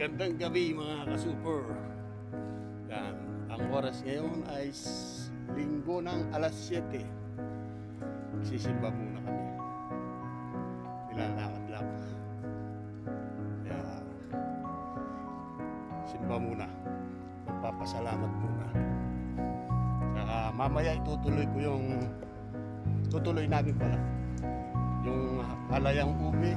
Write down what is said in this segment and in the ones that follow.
Magandang gabi mga ka-super. Yan. Ang oras ngayon ay linggo ng alas 7. Sisimba muna kami. Nilalakad lang. Kaya, simba muna. Magpapasalamat muna. Saka mamaya itutuloy ko yung tutuloy namin pala. Yung halayang ubi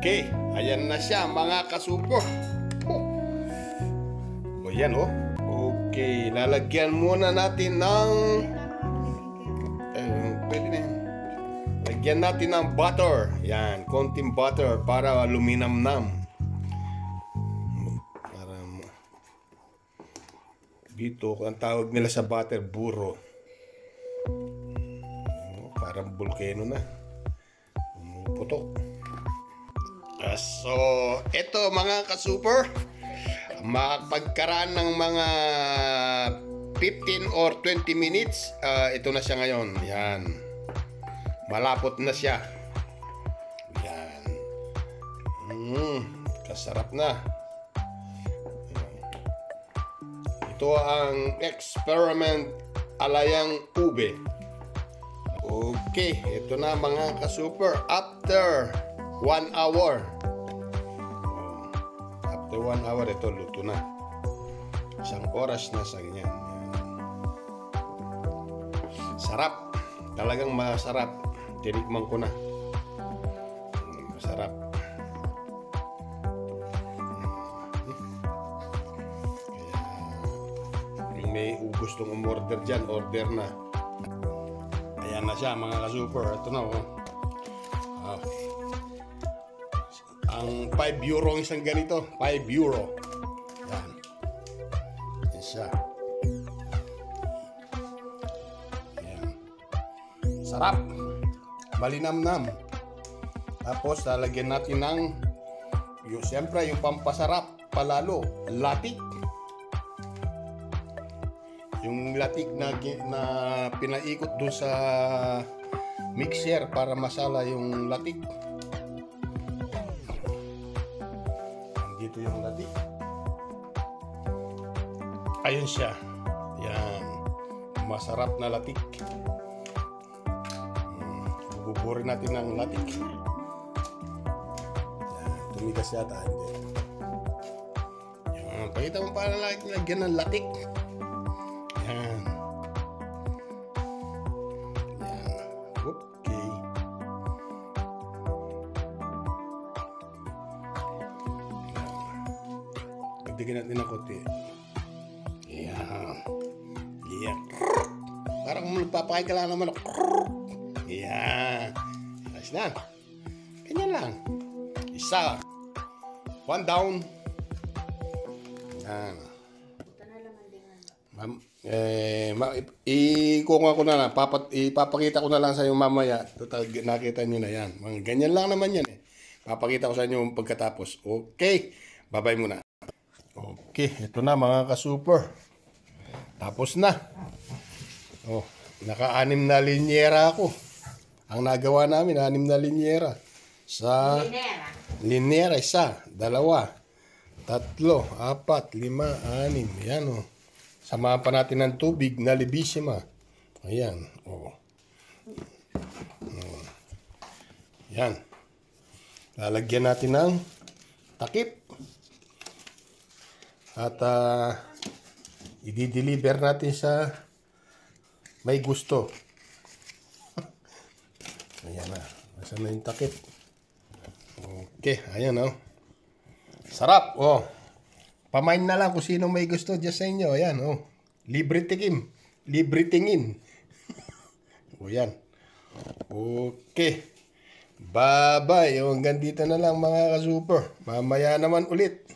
Okay, ayan na siya mga ka-super. Oh. O yan oh. Okay, lalagyan muna natin ng... Eh, pwede na yan. Lagyan natin ng butter. Yan, konting butter para luminamnam. Para dito, ang tawag nila sa butter, buro. Parang volcano na. Pumuputok. So, ito mga ka-super, makapagkaraan ng mga 15 or 20 minutes, ah, ito na siya ngayon. Yan. Malapot na siya. Yan. Mm, kasarap na. Ito ang experiment alayang ube. Okay, ito na mga ka-super. After one hour. Oh, After one hour, ito luto na. Isang oras na sa ganyan. Yan. Sarap. Talagang masarap. Tinikman ko na. Mm, Masarap. Kaya, may gustong umorder dyan, order na. Ayan na siya mga ka-super. Ito na oh. Ah. Ang 5 euro ang isang ganito. 5 euro. Yan. Yan siya. Yan. Sarap. Malinamnam. Tapos lalagyan natin ng yung siyempre yung pampasarap palalo, latik. Yung latik na na pinaikot doon sa mixer para masala yung latik. Dito yung latik. Ayun siya. Yan. Masarap na latik. Buburin natin ng latik. Yan, tumigas yata. Hindi. Yan, pakita mo para lag- lagyan ng latik. Yan. Pagdigin natin ng konti. Yan. Yan. Parang magpapakain ka lang naman. Yan. Ayos na. Ganyan lang. Isa. One down. Yan. Ma'am, eh, ma, ikuha ko na lang. Papat, ipapakita ko na lang sa inyo mamaya. Total, nakita nyo na yan. Mga ganyan lang naman yan eh. Papakita ko sa inyo pagkatapos. Okay. Bye-bye muna. Okay. Ito na mga ka-super. Tapos na. Oh, naka-anim na linyera ako. Ang nagawa namin, anim na linyera. Sa Linera. linyera, isa, dalawa, tatlo, apat, lima, anim. Ayan o. Samahan pa natin ng tubig na libisima. Ayan. O. O. Ayan. Lalagyan natin ng takip. At ah, i-deliver natin sa may gusto. Ayan na. Nasaan na yung takip? Okay, ayan o. Sarap, oh. Pamain na lang kung sino may gusto dyan sa inyo. Ayan, oh. Libre tikim. Libre tingin. o yan. Okay. Bye-bye. O, hanggang dito na lang mga ka-super. Mamaya naman ulit.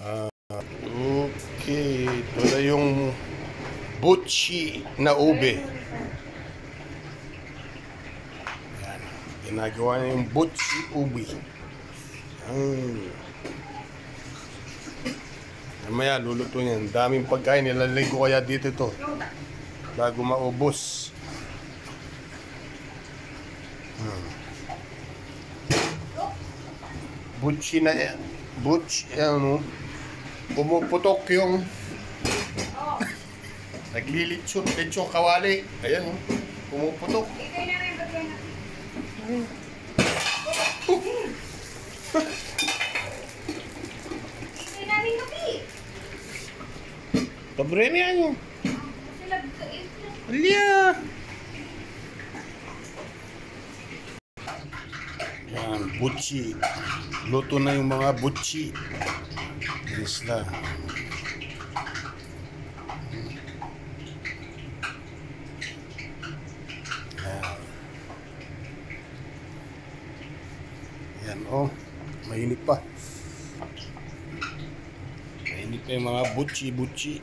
Ah, okay. Ito na yung butchi na ube. Yan. Ginagawa na yung butchi ube. Mm. Mamaya luluto niyan. Daming pagkain. Nilalagay ko kaya dito to. Bago maubos. Hmm. Butchi na yan. Butch, ano, pumuputok yung naglilitsyon, litsyon kawali. Ayan, oh. pumuputok. Ikay na rin, bagay na. Ikay na rin, Luki. Tabre niya yun. Alya! Yan, butchi. Luto na yung mga butchi. Isla. Yan. Oh. Mainit pa. Mainit pa yung mga butchi-butchi.